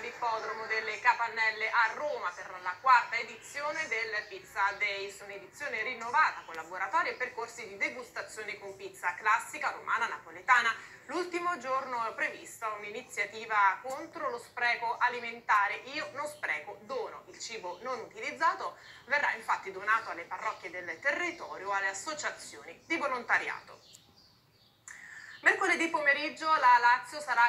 all'ippodromo delle Capannelle a Roma per la quarta edizione del Pizza Days, un'edizione rinnovata con laboratori e percorsi di degustazione con pizza classica, romana, napoletana. L'ultimo giorno previsto un'iniziativa contro lo spreco alimentare. Io non spreco, dono. Il cibo non utilizzato verrà infatti donato alle parrocchie del territorio o alle associazioni di volontariato. Mercoledì pomeriggio la Lazio sarà